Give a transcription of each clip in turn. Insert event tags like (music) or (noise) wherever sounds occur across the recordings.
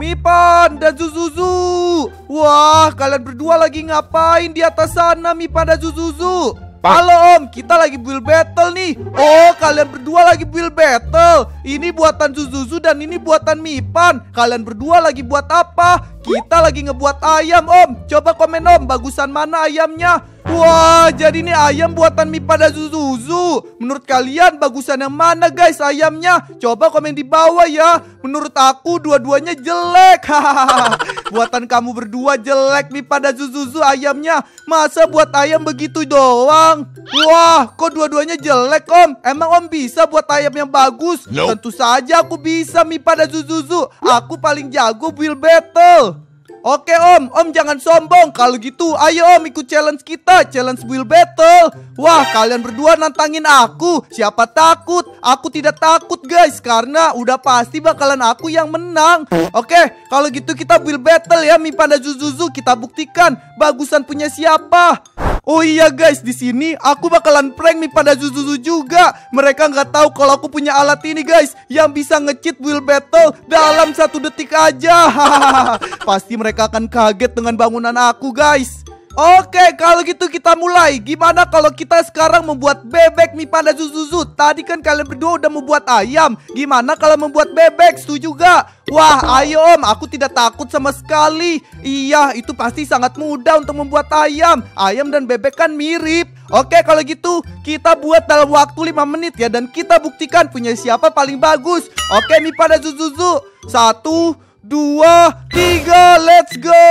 Mipan dan Zuzuzu. Wah, kalian berdua lagi ngapain di atas sana, Mipan dan Zuzuzu? Halo Om, kita lagi build battle nih. Oh, kalian berdua lagi build battle. Ini buatan Zuzuzu dan ini buatan Mipan. Kalian berdua lagi buat apa? Kita lagi ngebuat ayam Om. Coba komen Om, bagusan mana ayamnya? Wah, jadi ini ayam buatan Mipa dan Zuzuzu. Menurut kalian bagusan yang mana guys ayamnya? Coba komen di bawah ya. Menurut aku dua-duanya jelek. (laughs) buatan kamu berdua jelek Mipa dan Zuzuzu ayamnya. Masa buat ayam begitu doang? Wah, kok dua-duanya jelek om? Emang om bisa buat ayam yang bagus? Nope. Tentu saja aku bisa Mipa dan Zuzuzu. Aku paling jago build battle. Oke om, om jangan sombong. Kalau gitu ayo om ikut challenge kita. Challenge Will Battle. Wah kalian berdua nantangin aku. Siapa takut? Aku tidak takut guys. Karena udah pasti bakalan aku yang menang. Oke kalau gitu kita Will Battle ya Mi Panda Zuzuzu. Kita buktikan bagusan punya siapa Oh iya guys, di sini aku bakalan prank Mi Panda Zuzuzu juga. Mereka nggak tahu kalau aku punya alat ini guys, yang bisa ngecheat Will Battle dalam satu detik aja. (laughs) Pasti mereka akan kaget dengan bangunan aku guys. Oke, kalau gitu kita mulai. Gimana kalau kita sekarang membuat bebek Mi Panda Zuzuzu? Tadi kan kalian berdua udah membuat ayam. Gimana kalau membuat bebek? Setuju gak? Wah, ayo om, aku tidak takut sama sekali. Iya, itu pasti sangat mudah untuk membuat ayam. Ayam dan bebek kan mirip. Oke, kalau gitu kita buat dalam waktu 5 menit ya dan kita buktikan punya siapa paling bagus. Oke, Mi Panda Zuzuzu. Satu, dua, tiga, let's go.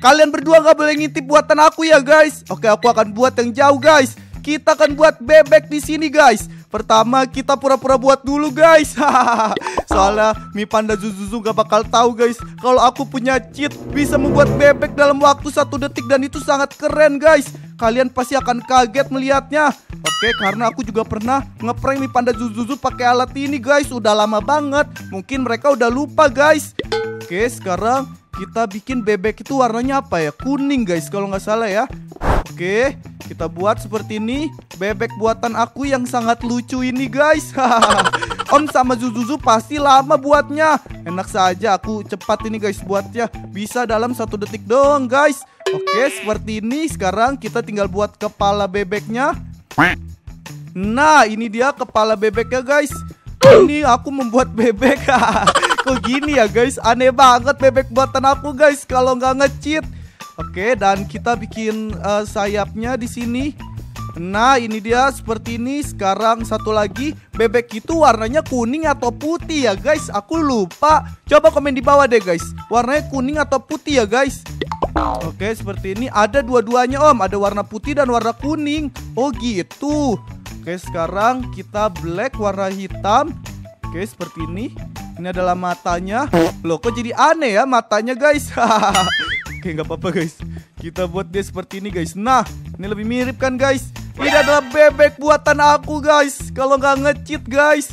Kalian berdua nggak boleh ngintip buatan aku ya guys. Oke, aku akan buat yang jauh guys. Kita akan buat bebek di sini guys. Pertama kita pura-pura buat dulu guys (laughs) Soalnya Mi Panda Zuzuzu gak bakal tahu guys Kalau aku punya cheat bisa membuat bebek dalam waktu satu detik Dan itu sangat keren guys Kalian pasti akan kaget melihatnya Oke karena aku juga pernah ngeprank Mi Panda Zuzuzu pakai alat ini guys Udah lama banget Mungkin mereka udah lupa guys Oke sekarang kita bikin bebek itu warnanya apa ya? Kuning guys kalau nggak salah ya. Oke, kita buat seperti ini. Bebek buatan aku yang sangat lucu ini guys. (laughs) Om sama Zuzuzu pasti lama buatnya. Enak saja aku cepat ini guys buatnya. Bisa dalam satu detik doang guys. Oke, seperti ini. Sekarang kita tinggal buat kepala bebeknya. Nah, ini dia kepala bebeknya guys. Ini aku membuat bebek (laughs) Kok gini ya guys Aneh banget bebek buatan aku guys Kalau nggak nge-cheat Oke, dan kita bikin uh, sayapnya di sini. Nah, ini dia seperti ini. Sekarang satu lagi, bebek itu warnanya kuning atau putih ya, guys? Aku lupa. Coba komen di bawah deh, guys. Warnanya kuning atau putih ya, guys? Oke, seperti ini. Ada dua-duanya, Om. Ada warna putih dan warna kuning. Oh, gitu. Oke, sekarang kita black warna hitam. Oke, seperti ini. Ini adalah matanya. Loh, kok jadi aneh ya matanya, guys? (laughs) Oke nggak apa-apa guys. Kita buat dia seperti ini guys. Nah ini lebih mirip kan guys? Ini adalah bebek buatan aku guys. Kalau nggak ngecheat guys.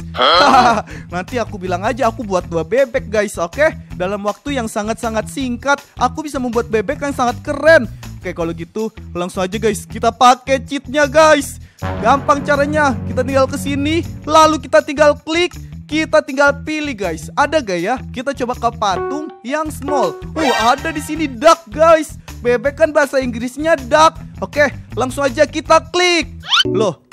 (laughs) Nanti aku bilang aja aku buat dua bebek guys Oke? Dalam waktu yang sangat-sangat singkat Aku bisa membuat bebek yang sangat keren. Oke kalau gitu langsung aja guys. Kita pakai cheatnya guys. Gampang caranya. Kita tinggal ke sini Lalu kita tinggal klik kita tinggal pilih guys. Ada gak ya? Kita coba ke patung yang small. Uh, ada di sini duck guys. Bebek kan bahasa Inggrisnya duck. Oke, langsung aja kita klik. Loh,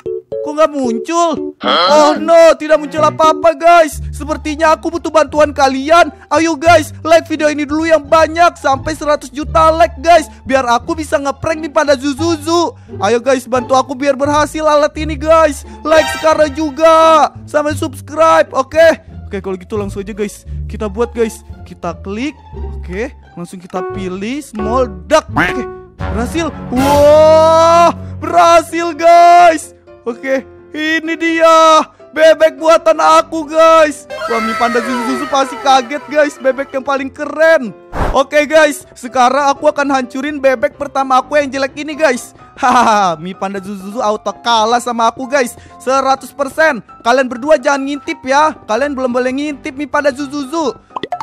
nggak muncul? Oh no, tidak muncul apa-apa guys. Sepertinya aku butuh bantuan kalian. Ayo guys, like video ini dulu yang banyak sampai 100 juta like guys, biar aku bisa ngeprank nih pada Zuzuzu. Ayo guys, bantu aku biar berhasil alat ini guys. Like sekarang juga, sampai subscribe, oke? Oke, kalau gitu langsung aja guys. Kita buat guys. Kita klik. Oke, langsung kita pilih small duck. Oke, berhasil. Wah, berhasil guys. Oke, ini dia. Bebek buatan aku guys. Suami panda susu pasti kaget guys, bebek yang paling keren. Oke guys, sekarang aku akan hancurin bebek pertama aku yang jelek ini guys. Hahaha, Mi Panda Zuzuzu auto kalah sama aku guys. 100% Kalian berdua jangan ngintip ya. Kalian belum boleh ngintip Mi Panda Zuzuzu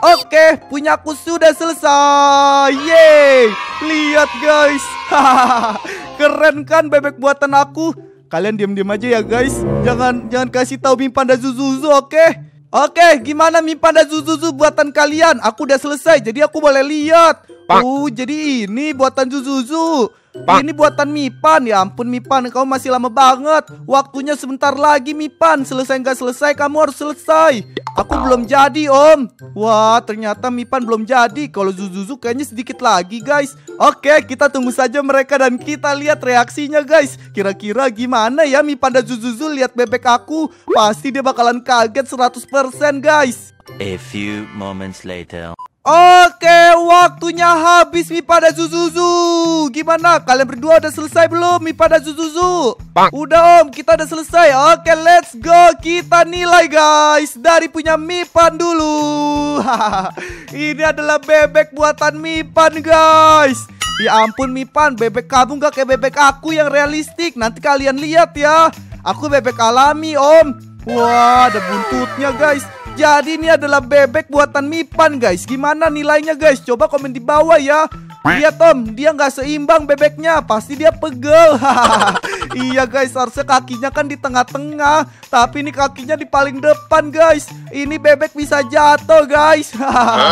Oke, punya aku sudah selesai. Yeay. Lihat guys. Hahaha, Keren kan bebek buatan aku Kalian diam-diam aja ya guys Jangan jangan kasih tahu Mi Panda Zuzuzu oke Oke, gimana Mi Panda Zuzuzu buatan kalian? Aku udah selesai, jadi aku boleh lihat. Oh, jadi ini buatan Zuzuzu. Ini buatan Mipan, ya ampun Mipan, kamu masih lama banget. Waktunya sebentar lagi Mipan, selesai nggak selesai kamu harus selesai. Aku belum jadi om. Wah, ternyata Mipan belum jadi. Kalau Zuzuzu kayaknya sedikit lagi guys. Oke, kita tunggu saja mereka dan kita lihat reaksinya guys. Kira-kira gimana ya Mipan dan Zuzuzu lihat bebek aku? Pasti dia bakalan kaget 100% guys. A few moments later. Oke, waktunya habis Mi pada Zuzuzu. Gimana? Kalian berdua udah selesai belum Mi pada Zuzuzu? Udah Om, kita udah selesai. Oke, let's go. Kita nilai guys. Dari punya Mipan dulu. (laughs) Ini adalah bebek buatan Mipan guys. Ya ampun Mipan, bebek kamu gak kayak bebek aku yang realistik. Nanti kalian lihat ya. Aku bebek alami Om. Wah, ada buntutnya guys. Jadi ini adalah bebek buatan Mipan guys. Gimana nilainya guys? Coba komen di bawah ya. Lihat Tom, dia nggak seimbang bebeknya. Pasti dia pegel. (laughs) Iya guys, harusnya kakinya kan di tengah-tengah. Tapi ini kakinya di paling depan guys. Ini bebek bisa jatuh guys.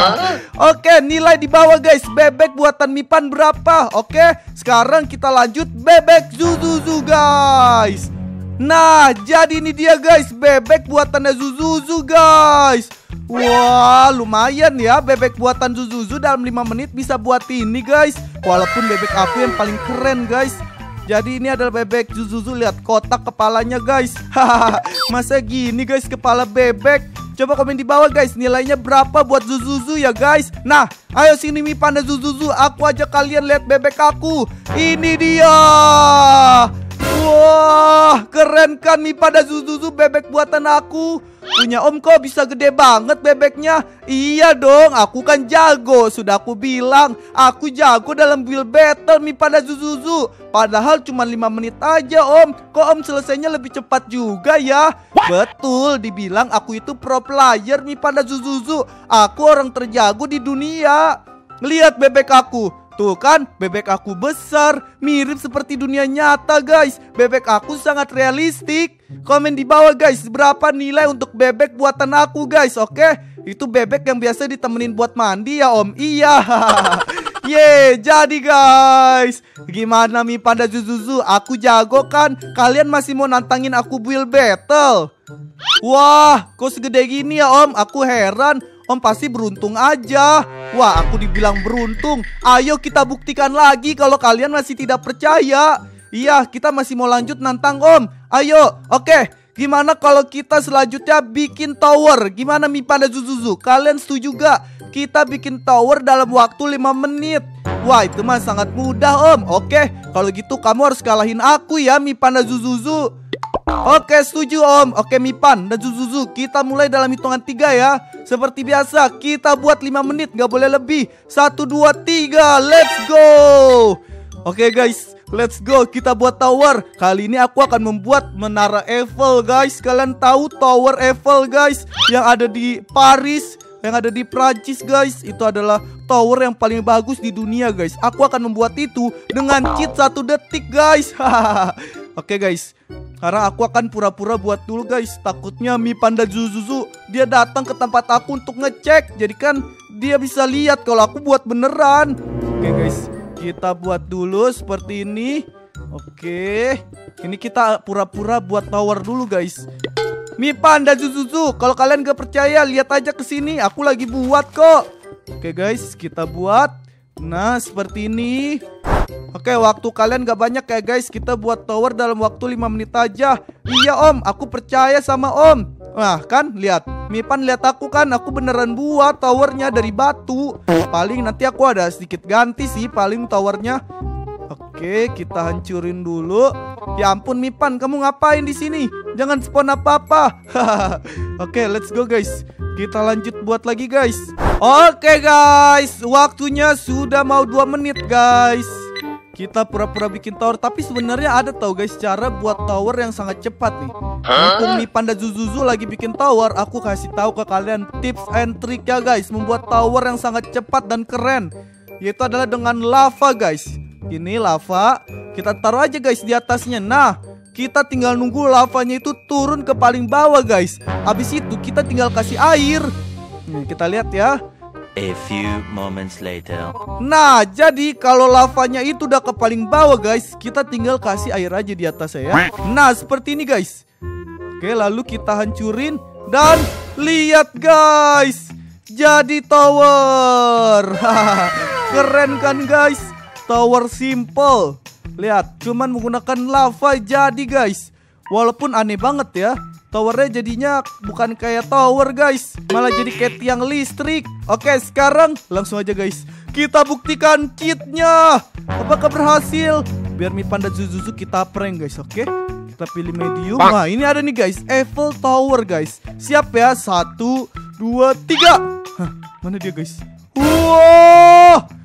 (laughs) Oke, nilai di bawah guys. Bebek buatan Mipan berapa? Oke, sekarang kita lanjut bebek Zuzuzu guys Nah, jadi ini dia guys, bebek buatan Zuzuzu guys. Wah, lumayan ya bebek buatan Zuzuzu dalam 5 menit bisa buat ini guys. Walaupun bebek aku yang paling keren guys. Jadi ini adalah bebek Zuzuzu, lihat kotak kepalanya guys. (laughs) Hahaha, masa gini guys kepala bebek. Coba komen di bawah guys nilainya berapa buat Zuzuzu ya guys Nah ayo sini Mi Panda Zuzuzu Aku ajak kalian lihat bebek aku Ini dia Wah, keren kan nih pada Zuzuzu bebek buatan aku. Punya om kok bisa gede banget bebeknya? Iya dong, aku kan jago. Sudah aku bilang, aku jago dalam build battle nih pada Zuzuzu. Padahal cuma 5 menit aja om. Kok om selesainya lebih cepat juga ya? What? Betul, dibilang aku itu pro player nih pada Zuzuzu. Aku orang terjago di dunia. Lihat bebek aku. Tuh kan, bebek aku besar, mirip seperti dunia nyata guys. Bebek aku sangat realistik. Komen di bawah guys, berapa nilai untuk bebek buatan aku guys, oke? Itu bebek yang biasa ditemenin buat mandi ya om, iya. (laughs) Ye, jadi guys. Gimana Mi Panda Zuzuzu? Aku jago kan? Kalian masih mau nantangin aku build battle? Wah, kok segede gini ya om? Aku heran. Om pasti beruntung aja. Wah, aku dibilang beruntung. Ayo kita buktikan lagi kalau kalian masih tidak percaya. Iya, kita masih mau lanjut nantang Om. Ayo, oke. Gimana kalau kita selanjutnya bikin tower? Gimana Mi Panda Zuzuzu? Kalian setuju gak? Kita bikin tower dalam waktu 5 menit. Wah, itu mah sangat mudah Om. Oke, kalau gitu kamu harus kalahin aku ya Mi Panda Zuzuzu. Oke setuju om. Oke Mipan dan Zuzuzu Kita mulai dalam hitungan tiga ya. Seperti biasa Kita buat 5 menit Gak boleh lebih. Satu dua tiga Let's go. Oke guys Let's go. Kita buat tower. Kali ini aku akan membuat Menara Eiffel guys. Kalian tahu Tower Eiffel guys? Yang ada di Paris yang ada di Prancis guys. Itu adalah tower yang paling bagus di dunia guys. Aku akan membuat itu dengan cheat satu detik guys. (laughs) Oke guys karena aku akan pura-pura buat dulu guys. Takutnya Mi Panda Zuzuzu Dia datang ke tempat aku untuk ngecek. Jadi kan dia bisa lihat kalau aku buat beneran. Oke guys. Kita buat dulu seperti ini. Oke. Ini kita pura-pura buat tower dulu guys. Mi Panda Zuzuzu Kalau kalian gak percaya lihat aja ke sini. Aku lagi buat kok. Oke guys. Kita buat Nah seperti ini Oke, waktu kalian gak banyak ya guys. Kita buat tower dalam waktu 5 menit aja. Iya om, aku percaya sama om. Nah kan, lihat. Mipan lihat aku kan, aku beneran buat towernya dari batu. Paling nanti aku ada sedikit ganti sih, paling towernya. Oke, kita hancurin dulu. Ya ampun Mipan, kamu ngapain di sini? Jangan spawn apa-apa. (laughs) Oke, let's go guys. Kita lanjut buat lagi guys. Oke guys, waktunya sudah mau 2 menit guys. Kita pura-pura bikin tower Tapi sebenarnya ada tau guys cara buat tower yang sangat cepat nih Mumpung nih Panda Zuzuzu lagi bikin tower Aku kasih tahu ke kalian tips and trick ya guys Membuat tower yang sangat cepat dan keren Yaitu adalah dengan lava guys Ini lava Kita taruh aja guys di atasnya Nah kita tinggal nunggu lavanya itu turun ke paling bawah guys. Habis itu kita tinggal kasih air. Nih, kita lihat ya. A few moments later. Nah, jadi kalau lavanya itu udah ke paling bawah guys, kita tinggal kasih air aja di atasnya ya. Nah, seperti ini guys. Oke, lalu kita hancurin dan lihat guys. Jadi tower. (laughs) Keren kan guys? Tower simple. Lihat, cuman menggunakan lava jadi guys. Walaupun aneh banget ya. Towernya jadinya bukan kayak tower guys. Malah jadi kayak tiang listrik. Oke sekarang langsung aja guys. Kita buktikan cheatnya. Apakah berhasil? Biar Mi Panda Zuzuzu kita prank guys oke? Kita pilih medium. Nah ini ada nih guys. Eiffel Tower guys. Siap ya? Satu Dua Tiga. Hah, Mana dia guys? Wah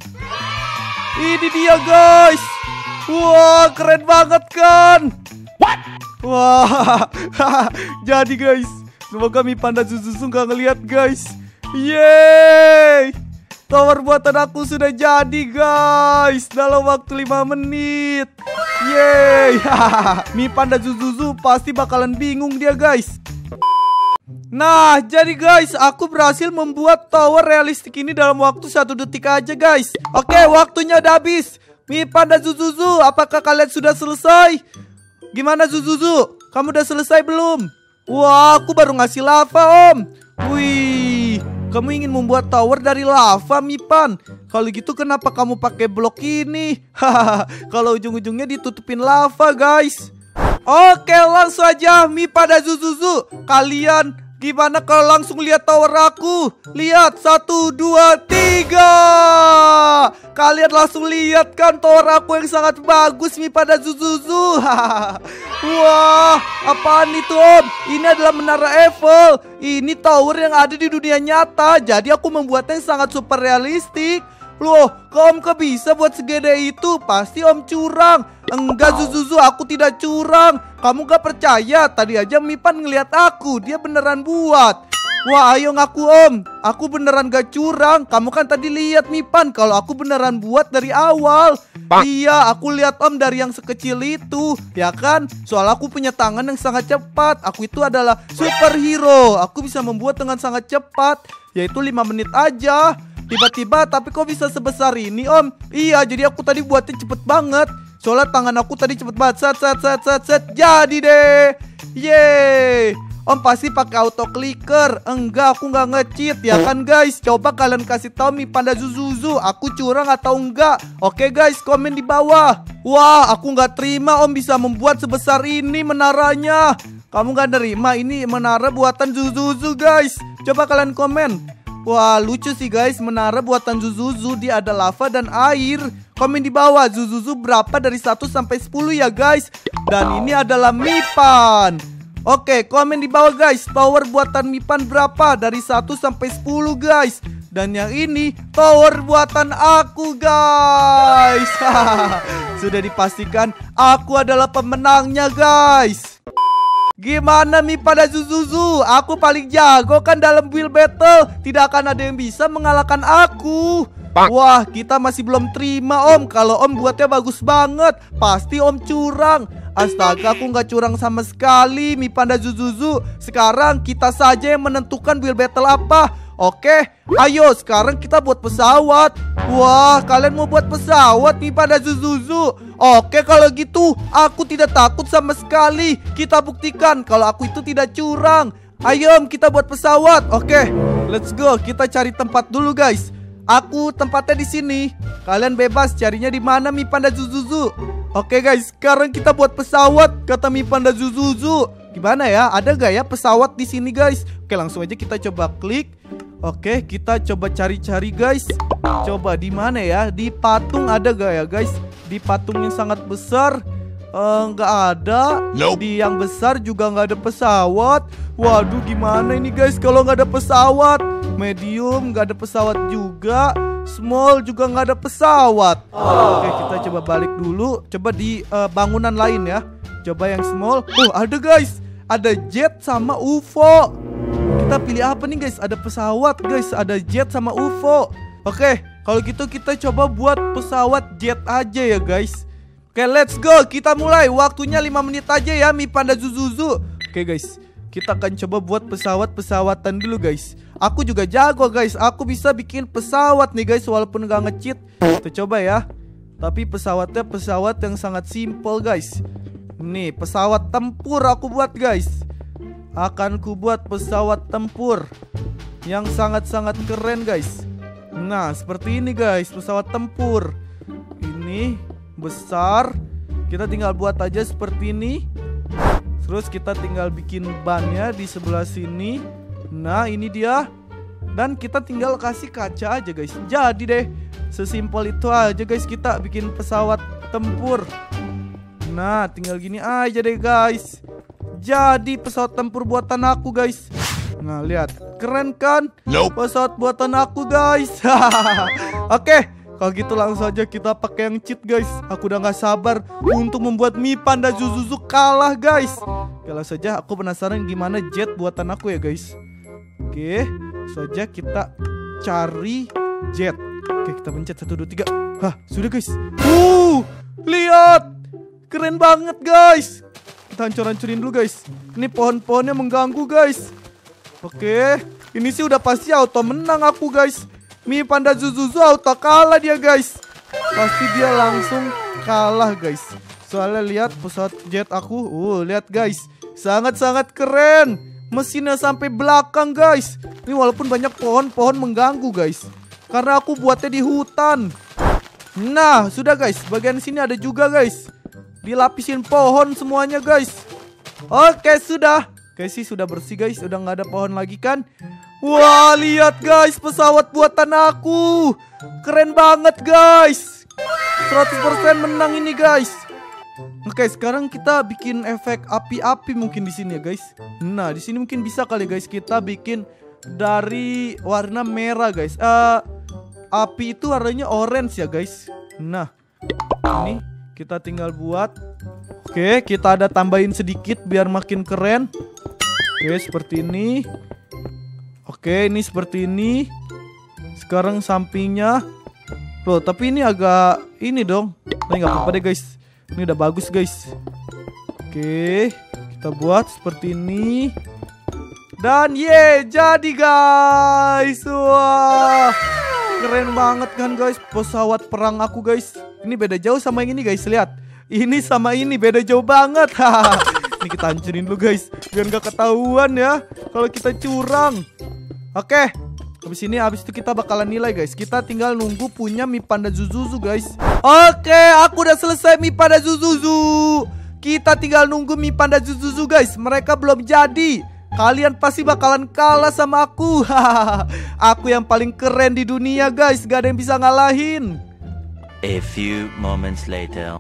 Ini dia guys Wah keren banget kan Wah, (laughs) jadi guys, semoga Mi Panda Zuzuzu nggak ngeliat guys. Yeay, tower buatan aku sudah jadi guys dalam waktu 5 menit. Yeay, (laughs) Mi Panda Zuzuzu pasti bakalan bingung dia guys. Nah, jadi guys, aku berhasil membuat tower realistik ini dalam waktu satu detik aja guys. Oke, waktunya udah habis. Mi Panda Zuzuzu, apakah kalian sudah selesai? Gimana Zuzuzu? Kamu udah selesai belum? Wah, aku baru ngasih lava, Om. Wih, kamu ingin membuat tower dari lava, Mipan? Kalau gitu kenapa kamu pakai blok ini? Hahaha, kalau ujung-ujungnya ditutupin lava, guys. Oke, langsung aja Mi pada Zuzuzu. Kalian gimana kalau langsung lihat tower aku? Lihat, satu, dua, tiga. Kalian langsung lihat kan tower aku yang sangat bagus Mi pada Zuzuzu. (laughs) Wah, apaan itu Om? Ini adalah menara Eiffel. Ini tower yang ada di dunia nyata. Jadi aku membuatnya sangat super realistik. Loh, kok Om kok bisa buat segede itu? Pasti Om curang. Enggak Zuzuzu, aku tidak curang. Kamu gak percaya? Tadi aja Mipan ngeliat aku. Dia beneran buat. Wah ayo ngaku om Aku beneran gak curang Kamu kan tadi lihat Mipan Kalau aku beneran buat dari awal Iya aku lihat om dari yang sekecil itu Ya kan Soal aku punya tangan yang sangat cepat Aku itu adalah superhero Aku bisa membuat dengan sangat cepat Yaitu 5 menit aja Tiba-tiba tapi kok bisa sebesar ini om Iya jadi aku tadi buatnya cepet banget Soalnya tangan aku tadi cepet banget Set set set set set Jadi deh Yeay Om pasti pakai auto clicker. Enggak, aku nggak ngecheat ya kan guys. Coba kalian kasih tahu Mi Panda Zuzuzu, aku curang atau enggak? Oke guys, komen di bawah. Wah, aku nggak terima Om bisa membuat sebesar ini menaranya. Kamu nggak nerima ini menara buatan Zuzuzu guys. Coba kalian komen. Wah, lucu sih guys, menara buatan Zuzuzu dia ada lava dan air. Komen di bawah Zuzuzu berapa dari 1 sampai 10 ya guys. Dan ini adalah Mipan. Oke, komen di bawah guys. Tower buatan Mipan berapa? Dari 1 sampai 10 guys. Dan yang ini tower buatan aku guys. (laughs) Sudah dipastikan aku adalah pemenangnya guys. Gimana nih pada Zuzuzu? Aku paling jago kan dalam build battle. Tidak akan ada yang bisa mengalahkan aku. Wah, kita masih belum terima om. Kalau om buatnya bagus banget, pasti om curang. Astaga, aku nggak curang sama sekali, Mi Panda Zuzuzu. Sekarang kita saja yang menentukan build battle apa. Oke, ayo sekarang kita buat pesawat. Wah, kalian mau buat pesawat Mi Panda Zuzuzu? Oke, kalau gitu aku tidak takut sama sekali. Kita buktikan kalau aku itu tidak curang. Ayo, kita buat pesawat. Oke, let's go. Kita cari tempat dulu, guys. Aku tempatnya di sini. Kalian bebas carinya di mana Mi Panda Zuzuzu. Oke guys, sekarang kita buat pesawat kata Mi Panda Zuzuzu. Gimana ya? Ada gak ya pesawat di sini guys? Oke, langsung aja kita coba klik. Oke, kita coba cari-cari guys. Coba di mana ya? Di patung ada gak ya guys? Di patung yang sangat besar Enggak uh, ada nope. Di yang besar juga nggak ada pesawat Waduh gimana ini guys kalau nggak ada pesawat Medium nggak ada pesawat juga Small juga nggak ada pesawat. Oh. Oke, kita coba balik dulu. Coba di uh, bangunan lain ya. Coba yang small. Oh, ada guys. Ada jet sama UFO. Kita pilih apa nih guys? Ada pesawat guys, ada jet sama UFO. Oke, kalau gitu kita coba buat pesawat jet aja ya guys. Oke, let's go. Kita mulai. Waktunya 5 menit aja ya, Mi Panda Zuzuzu. Oke, guys. Kita akan coba buat pesawat-pesawatan dulu, guys. Aku juga jago, guys. Aku bisa bikin pesawat nih, guys, walaupun gak nge-cheat. Kita coba ya. Tapi pesawatnya pesawat yang sangat simple, guys. Nih, pesawat tempur aku buat, guys. Akan ku buat pesawat tempur yang sangat-sangat keren, guys. Nah, seperti ini, guys, pesawat tempur. Ini besar. Kita tinggal buat aja seperti ini. Terus kita tinggal bikin bannya di sebelah sini. Nah, ini dia. Dan kita tinggal kasih kaca aja, guys. Jadi deh, sesimpel itu aja, guys. Kita bikin pesawat tempur. Nah, tinggal gini aja deh, guys. Jadi pesawat tempur buatan aku, guys. Nah, lihat. Keren kan? Nope. Pesawat buatan aku, guys. (laughs) Oke, kalau gitu langsung aja kita pakai yang cheat guys Aku udah gak sabar untuk membuat Mi Panda Zuzuzu kalah guys Kalau saja aku penasaran gimana jet buatan aku ya guys Oke saja kita cari jet Oke kita pencet 1, 2, 3 Hah sudah guys Uh lihat Keren banget guys Kita hancur-hancurin dulu guys. Ini pohon-pohonnya mengganggu guys. Oke Ini sih udah pasti auto menang aku guys. Mi Panda Zuzuzu auto kalah dia guys. Pasti dia langsung kalah guys. Soalnya lihat pesawat jet aku Uh lihat guys. Sangat-sangat keren. Mesinnya sampai belakang guys. Ini walaupun banyak pohon-pohon mengganggu guys. Karena aku buatnya di hutan. Nah sudah guys. Bagian sini ada juga guys Dilapisin pohon semuanya guys Oke sudah Oke sih sudah bersih guys Udah nggak ada pohon lagi kan Wah, lihat guys, pesawat buatan aku. Keren banget, guys. 100% menang ini, guys. Oke, sekarang kita bikin efek api-api mungkin di sini ya, guys. Nah, di sini mungkin bisa kali guys kita bikin dari warna merah, guys. Eh, api itu warnanya orange ya, guys. Nah, ini kita tinggal buat. Oke, kita ada tambahin sedikit biar makin keren. Oke, seperti ini. Oke, ini seperti ini. Sekarang sampingnya. Loh, tapi ini agak ini dong. Tapi nggak apa-apa deh, guys. Ini udah bagus, guys. Oke, kita buat seperti ini. Dan ye, jadi guys. Wah. Keren banget kan, guys. Pesawat perang aku, guys. Ini beda jauh sama yang ini, guys. Lihat. Ini sama ini beda jauh banget. (laughs) ini kita hancurin dulu, guys. Biar nggak ketahuan ya kalau kita curang. Oke, habis ini habis itu kita bakalan nilai guys. Kita tinggal nunggu punya Mi Panda Zuzuzu guys. Oke, aku udah selesai Mi Panda Zuzuzu. Kita tinggal nunggu Mi Panda Zuzuzu guys. Mereka belum jadi. Kalian pasti bakalan kalah sama aku. (laughs) aku yang paling keren di dunia guys. Gak ada yang bisa ngalahin. A few moments later.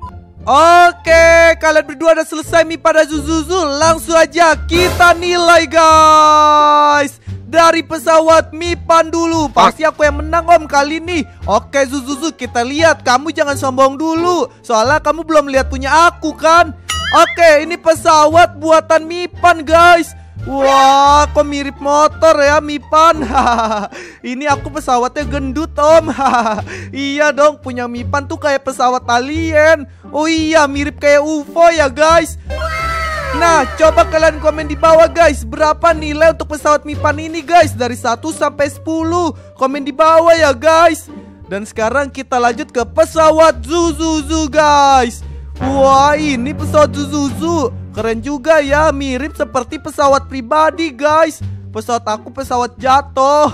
Oke, kalian berdua udah selesai Mi Panda Zuzuzu. Langsung aja kita nilai guys dari pesawat Mipan dulu Pasti aku yang menang om kali ini Oke Zuzuzu kita lihat Kamu jangan sombong dulu Soalnya kamu belum lihat punya aku kan Oke ini pesawat buatan Mipan guys Wah kok mirip motor ya Mipan (laughs) Ini aku pesawatnya gendut om. (laughs) Iya dong punya Mipan tuh kayak pesawat alien. Oh iya mirip kayak UFO ya guys. Nah, coba kalian komen di bawah guys. Berapa nilai untuk pesawat Mipan ini guys? Dari 1 sampai 10 Komen di bawah ya guys. Dan sekarang kita lanjut ke pesawat Zuzuzu guys Wah, ini pesawat Zuzuzu. Keren juga ya, mirip seperti pesawat pribadi guys. Pesawat aku pesawat jatuh.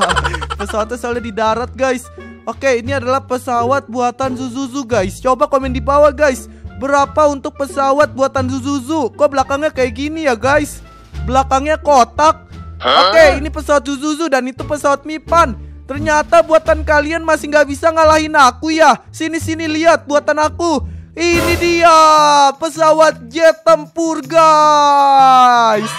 (laughs) Pesawatnya selalu di darat guys. Oke, ini adalah pesawat buatan Zuzuzu guys. Coba komen di bawah guys. Berapa untuk pesawat buatan Zuzuzu? Kok belakangnya kayak gini ya guys? Belakangnya kotak. Oke ini pesawat Zuzuzu dan itu pesawat Mipan. Ternyata buatan kalian masih nggak bisa ngalahin aku ya. Sini-sini lihat buatan aku Ini dia pesawat jet tempur guys.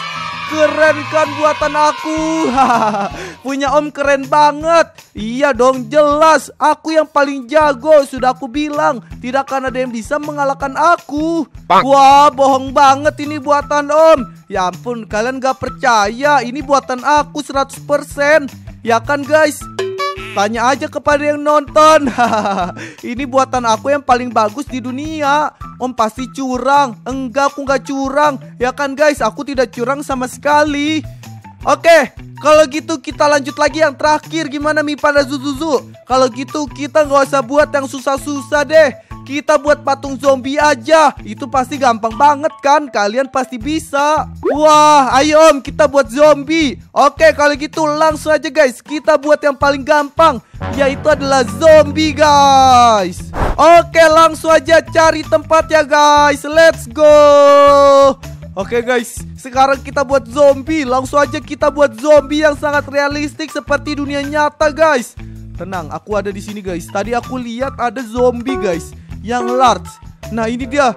Keren kan buatan aku? (laughs) Punya om keren banget. Iya dong jelas. Aku yang paling jago Sudah aku bilang. Tidak akan ada yang bisa mengalahkan aku. Wah bohong banget ini buatan om. Ya ampun kalian gak percaya? Ini buatan aku 100% Ya kan guys Tanya aja kepada yang nonton. (laughs) Ini buatan aku yang paling bagus di dunia. Om pasti curang. Enggak, aku nggak curang. Ya kan guys, aku tidak curang sama sekali. Oke, kalau gitu kita lanjut lagi yang terakhir. Gimana Mi pada Zuzuzu? Kalau gitu kita nggak usah buat yang susah-susah deh. Kita buat patung zombie aja. Itu pasti gampang banget kan? Kalian pasti bisa. Wah, ayo Om, kita buat zombie. Oke, kalau gitu langsung aja guys. Kita buat yang paling gampang, yaitu adalah zombie guys. Oke, langsung aja cari tempat ya guys. Let's go. Oke guys, sekarang kita buat zombie. Langsung aja kita buat zombie yang sangat realistik seperti dunia nyata guys. Tenang, aku ada di sini guys. Tadi aku lihat ada zombie guys yang large. Nah ini dia.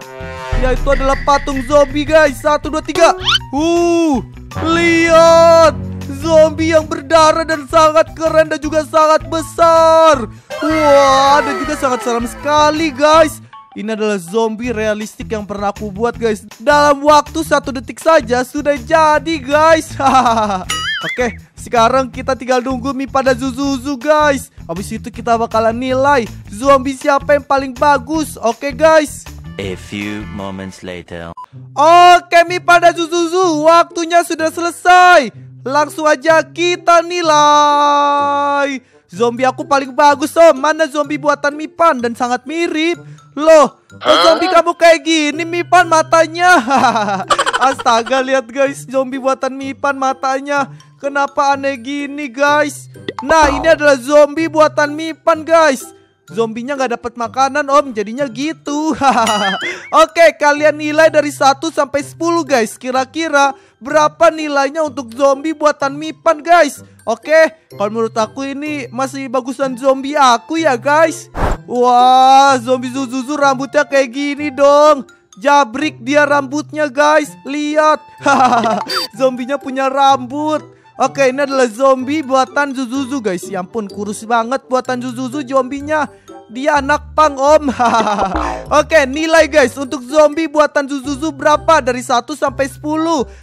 Ya itu adalah patung zombie guys. Satu dua tiga. Uh, lihat zombie yang berdarah dan sangat keren dan juga sangat besar. Wah, dan juga sangat seram sekali guys. Ini adalah zombie realistik yang pernah aku buat guys Dalam waktu satu detik saja sudah jadi guys (laughs) Oke sekarang kita tinggal nunggu Mi pada Zuzuzu guys Habis itu kita bakalan nilai zombie siapa yang paling bagus. Oke guys. A few moments later. Oke Mi pada Zuzuzu, waktunya sudah selesai. Langsung aja kita nilai. Zombie aku paling bagus om Mana zombie buatan Mipan dan sangat mirip Loh kok zombie kamu kayak gini Mipan matanya? (laughs) Astaga lihat guys Zombie buatan Mipan matanya. Kenapa aneh gini guys? Nah ini adalah zombie buatan Mipan guys Zombinya nggak dapat makanan om. Jadinya gitu. (laughs) Oke kalian nilai dari 1 sampai 10 guys. Kira-kira berapa nilainya untuk zombie buatan Mipan guys? Oke Kalau menurut aku ini masih bagusan zombie aku ya guys. Wah zombie Zuzuzu rambutnya kayak gini dong. Jabrik dia rambutnya guys. Lihat. (laughs) Zombinya punya rambut Oke, ini adalah zombie buatan Zuzuzu guys. Ya ampun, kurus banget buatan Zuzuzu zombinya. Dia anak pang om. (laughs) Oke, nilai guys untuk zombie buatan Zuzuzu berapa dari 1 sampai 10.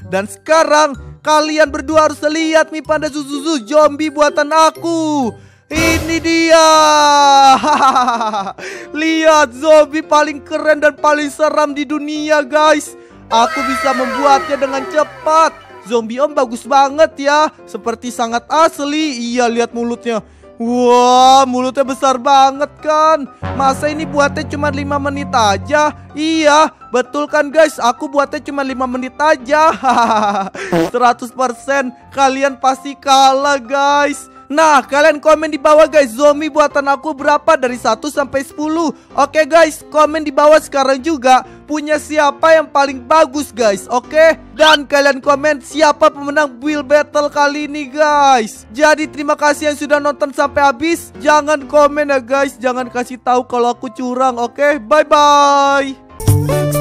Dan sekarang kalian berdua harus lihat nih pada Zuzuzu zombie buatan aku. Ini dia. (laughs) Lihat zombie paling keren dan paling seram di dunia guys. Aku bisa membuatnya dengan cepat. Zombie om bagus banget ya. Seperti sangat asli. Iya lihat mulutnya. Wah mulutnya besar banget kan? Masa ini buatnya cuma 5 menit aja? Iya betul kan guys? Aku buatnya cuma 5 menit aja. (laughs) 100% Kalian pasti kalah guys. Nah, kalian komen di bawah guys, zombie buatan aku berapa? Dari 1 sampai 10. Oke guys, komen di bawah sekarang juga punya siapa yang paling bagus guys, oke? Dan kalian komen siapa pemenang build battle kali ini guys. Jadi terima kasih yang sudah nonton sampai habis. Jangan komen ya guys, jangan kasih tahu kalau aku curang, oke? Bye bye.